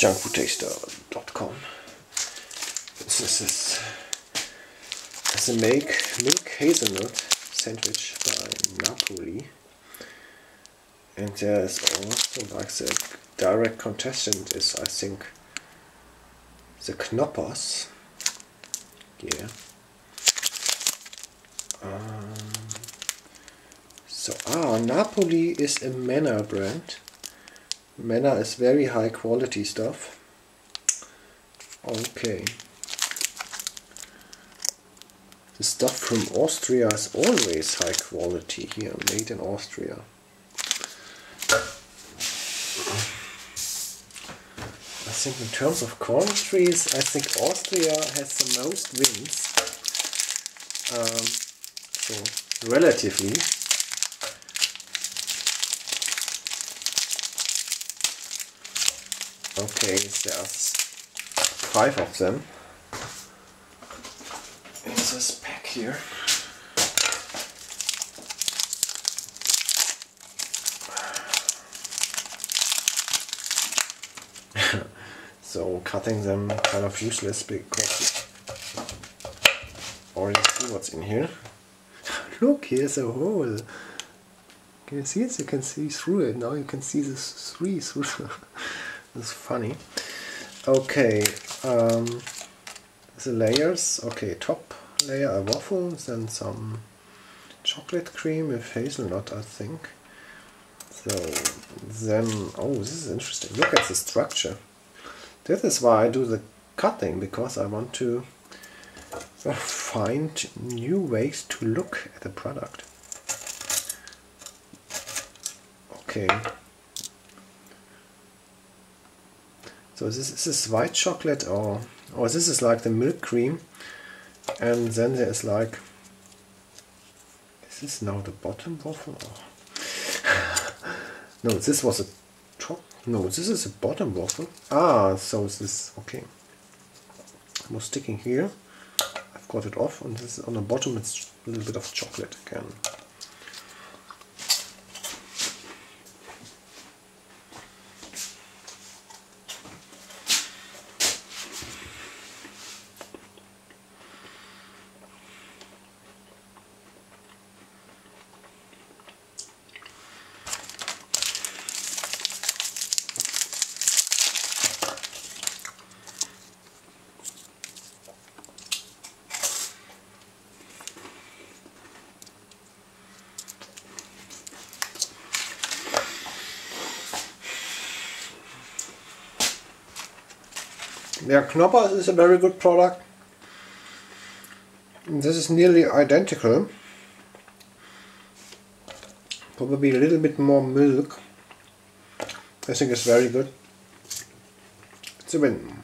junkfoodtaster.com. This is is a make milk hazelnut sandwich by Napoli. And there's also like the direct contestant is I think the Knoppers. Yeah. Um, so ah, Napoli is a Manner brand. Manner is very high quality stuff. Okay. The stuff from Austria is always high quality here, made in Austria. I think in terms of corn trees, I think Austria has the most wins. Um, so relatively. Okay, there's five of them in this pack here. so cutting them kind of useless because already see what's in here. Look, here's a hole. Can you see it? You can see through it. Now you can see the three through. That's funny. Okay, um, the layers. Okay, top layer a waffle, then some chocolate cream with hazelnut, I think. So then, oh, this is interesting. Look at the structure. This is why I do the cutting because I want to find new ways to look at the product. Okay. So this, this is white chocolate or or this is like the milk cream and then there is like this is now the bottom waffle? Oh. no, this was a top. No, this is a bottom waffle. Ah, so this okay. It was sticking here. I've got it off, and this on the bottom. It's a little bit of chocolate again. Yeah, Knoppers is a very good product. This is nearly identical. Probably a little bit more milk. I think it's very good. It's a win.